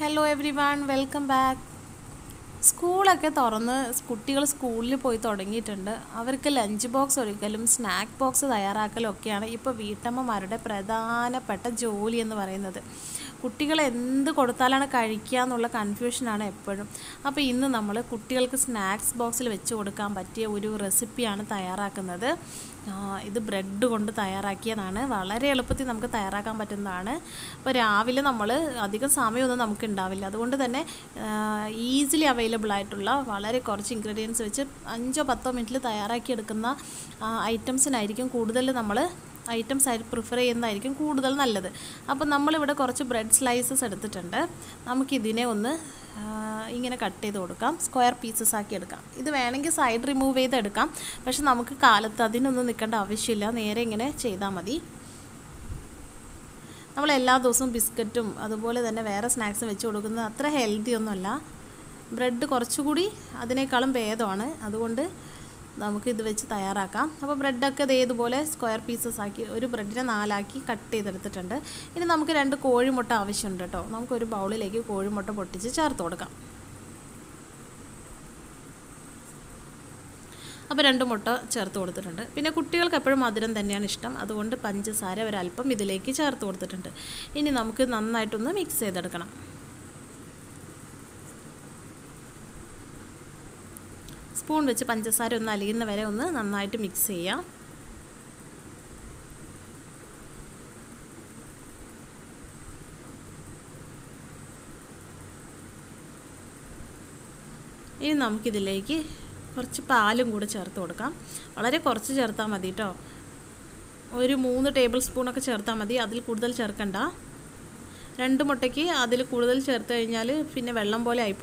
hello everyone welcome back. സ്കൂളൊക്കെ തുറന്ന് കുട്ടികൾ സ്കൂളിൽ പോയി തുടങ്ങിയിട്ടുണ്ട്. അവർക്ക് ലഞ്ച് ബോക്സ് ഒരുക്കലും സ്നാക്ക് ബോക്സ് തയ്യാറാക്കലും ഒക്കെയാണ് ഇപ്പോൾ വീട്ടമ്മമാരുടെ പ്രധാനപ്പെട്ട ജോലി എന്ന് പറയുന്നത്. കുട്ടികൾ എന്ത് കൊടുത്താലാണ് കഴിക്കുക എന്നുള്ള കൺഫ്യൂഷനാണ് എപ്പോഴും. അപ്പോൾ ഇന്ന് നമ്മൾ കുട്ടികൾക്ക് സ്നാക്സ് ബോക്സിൽ വെച്ച് കൊടുക്കാൻ പറ്റിയ ഒരു റെസിപ്പിയാണ് തയ്യാറാക്കുന്നത്. ഇത് ബ്രെഡ് കൊണ്ട് തയ്യാറാക്കിയതാണ്. വളരെ എളുപ്പത്തിൽ നമുക്ക് തയ്യാറാക്കാൻ പറ്റുന്നതാണ്. അപ്പോൾ രാവിലെ നമ്മൾ അധികം സമയമൊന്നും നമുക്ക് ഉണ്ടാവില്ല. അതുകൊണ്ട് തന്നെ ഈസിലി അവൈലബിൾ ആയിട്ടുള്ള വളരെ കുറച്ച് ഇൻഗ്രീഡിയൻസ് വെച്ച് അഞ്ചോ പത്തോ മിനിറ്റിൽ തയ്യാറാക്കിയെടുക്കുന്ന ഐറ്റംസിനായിരിക്കും കൂടുതൽ നമ്മൾ ഐറ്റംസ് ആയി പ്രിഫർ ചെയ്യുന്നതായിരിക്കും കൂടുതൽ നല്ലത്. അപ്പോൾ നമ്മളിവിടെ കുറച്ച് ബ്രെഡ് സ്ലൈസസ് എടുത്തിട്ടുണ്ട്. നമുക്കിതിനെ ഒന്ന് ഇങ്ങനെ കട്ട് ചെയ്ത് കൊടുക്കാം. സ്ക്വയർ പീസസ് ആക്കി എടുക്കാം. ഇത് വേണമെങ്കിൽ സൈഡ് റിമൂവ് ചെയ്ത് എടുക്കാം. പക്ഷെ നമുക്ക് കാലത്ത് അതിനൊന്നും നിൽക്കേണ്ട ആവശ്യമില്ല. നേരെ ഇങ്ങനെ ചെയ്താൽ മതി. നമ്മൾ എല്ലാ ദിവസവും ബിസ്ക്കറ്റും അതുപോലെ തന്നെ വേറെ സ്നാക്സും വെച്ച് കൊടുക്കുന്നത് അത്ര ഹെൽത്തി ഒന്നുമല്ല. ബ്രെഡ് കുറച്ചുകൂടി അതിനേക്കാളും ഭേദമാണ്. അതുകൊണ്ട് നമുക്ക് ഇത് വെച്ച് തയ്യാറാക്കാം. അപ്പോൾ ബ്രെഡൊക്കെ ഇത് ഇതുപോലെ സ്ക്വയർ പീസസ് ആക്കി ഒരു ബ്രെഡിനെ നാലാക്കി കട്ട് ചെയ്തെടുത്തിട്ടുണ്ട്. ഇനി നമുക്ക് രണ്ട് കോഴിമുട്ട ആവശ്യമുണ്ട് കേട്ടോ. നമുക്കൊരു ബൗളിലേക്ക് കോഴിമുട്ട പൊട്ടിച്ച് ചേർത്ത് കൊടുക്കാം. അപ്പോൾ രണ്ട് മുട്ട ചേർത്ത് കൊടുത്തിട്ടുണ്ട്. പിന്നെ കുട്ടികൾക്ക് എപ്പോഴും മധുരം തന്നെയാണ് ഇഷ്ടം. അതുകൊണ്ട് പഞ്ചസാര ഒരല്പം ഇതിലേക്ക് ചേർത്ത് കൊടുത്തിട്ടുണ്ട്. ഇനി നമുക്ക് നന്നായിട്ടൊന്ന് മിക്സ് ചെയ്തെടുക്കണം. സ്പൂൺ വെച്ച് പഞ്ചസാര ഒന്ന് അലിയുന്ന വരെ ഒന്ന് നന്നായിട്ട് മിക്സ് ചെയ്യാം. ഇനി നമുക്കിതിലേക്ക് കുറച്ച് പാലും കൂടെ ചേർത്ത് കൊടുക്കാം. വളരെ കുറച്ച് ചേർത്താൽ മതി കേട്ടോ ഒരു മൂന്ന് ടേബിൾ സ്പൂണൊക്കെ ചേർത്താൽ മതി. അതിൽ കൂടുതൽ ചേർക്കണ്ട. രണ്ട് മുട്ടയ്ക്ക് അതിൽ കൂടുതൽ ചേർത്ത് കഴിഞ്ഞാൽ പിന്നെ വെള്ളം പോലെ ആയി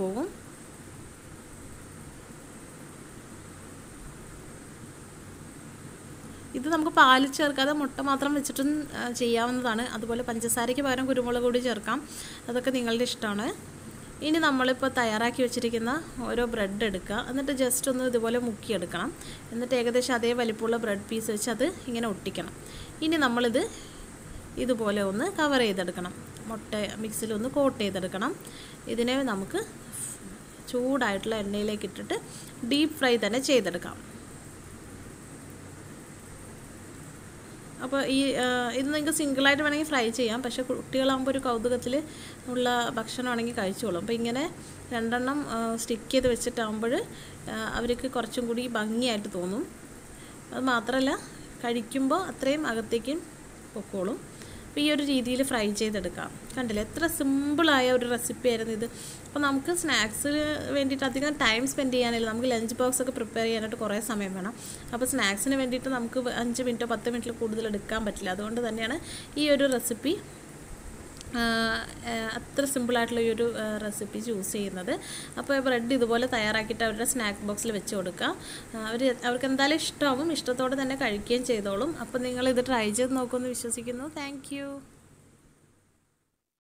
ഇത് നമുക്ക് പാൽ ചേർക്കാതെ മുട്ട മാത്രം വെച്ചിട്ടും ചെയ്യാവുന്നതാണ്. അതുപോലെ പഞ്ചസാരയ്ക്ക് പകരം കുരുമുളക് കൂടി ചേർക്കാം. അതൊക്കെ നിങ്ങളുടെ ഇഷ്ടമാണ്. ഇനി നമ്മളിപ്പോൾ തയ്യാറാക്കി വെച്ചിരിക്കുന്ന ഓരോ ബ്രെഡ് എടുക്കുക. എന്നിട്ട് ജസ്റ്റ് ഒന്ന് ഇതുപോലെ മുക്കിയെടുക്കണം. എന്നിട്ട് ഏകദേശം അതേ വലിപ്പമുള്ള ബ്രെഡ് പീസ് വെച്ച് അത് ഇങ്ങനെ ഒട്ടിക്കണം. ഇനി നമ്മളിത് ഇതുപോലെ ഒന്ന് കവർ ചെയ്തെടുക്കണം. മുട്ട മിക്സിൽ ഒന്ന് കോട്ട് ചെയ്തെടുക്കണം. ഇതിനെ നമുക്ക് ചൂടായിട്ടുള്ള എണ്ണയിലേക്ക് ഇട്ടിട്ട് ഡീപ്പ് ഫ്രൈ തന്നെ ചെയ്തെടുക്കാം. അപ്പോൾ ഈ ഇത് നിങ്ങൾക്ക് സിംഗിളായിട്ട് വേണമെങ്കിൽ ഫ്രൈ ചെയ്യാം. പക്ഷേ കുട്ടികളാകുമ്പോൾ ഒരു കൗതുകത്തിൽ ഉള്ള ഭക്ഷണമാണെങ്കിൽ കഴിച്ചോളും. അപ്പോൾ ഇങ്ങനെ രണ്ടെണ്ണം സ്റ്റിക്ക് ചെയ്ത് വെച്ചിട്ടാകുമ്പോൾ അവർക്ക് കുറച്ചും കൂടി ഭംഗിയായിട്ട് തോന്നും. അത് മാത്രമല്ല കഴിക്കുമ്പോൾ അത്രയും അകത്തേക്കും പൊക്കോളും. അപ്പോൾ ഈ ഒരു രീതിയിൽ ഫ്രൈ ചെയ്തെടുക്കാം. കണ്ടില്ലേ? എത്ര സിമ്പിളായ ഒരു റെസിപ്പി ആയിരുന്നു ഇത്. അപ്പോൾ നമുക്ക് സ്നാക്സിന് വേണ്ടിയിട്ട് അധികം ടൈം സ്പെൻഡ് ചെയ്യാനില്ല. നമുക്ക് ലഞ്ച് ബോക്സ് ഒക്കെ പ്രിപ്പയർ ചെയ്യാനായിട്ട് കുറേ സമയം വേണം. അപ്പോൾ സ്നാക്സിന് വേണ്ടിയിട്ട് നമുക്ക് അഞ്ച് മിനിറ്റോ പത്ത് മിനിറ്റോ കൂടുതൽ എടുക്കാൻ പറ്റില്ല. അതുകൊണ്ട് തന്നെയാണ് ഈ ഒരു റെസിപ്പി അത്ര സിമ്പിളായിട്ടുള്ള ഈ ഒരു റെസിപ്പി ചൂസ് ചെയ്യുന്നത്. അപ്പോൾ ബ്രെഡ് ഇതുപോലെ തയ്യാറാക്കിയിട്ട് അവരുടെ സ്നാക്ക് ബോക്സിൽ വെച്ച് കൊടുക്കുക അവർ അവർക്ക് എന്തായാലും ഇഷ്ടമാവും ഇഷ്ടത്തോടെ തന്നെ കഴിക്കുകയും ചെയ്തോളും. അപ്പോൾ നിങ്ങൾ ഇത് ട്രൈ ചെയ്ത് നോക്കുമെന്ന് വിശ്വസിക്കുന്നു. താങ്ക്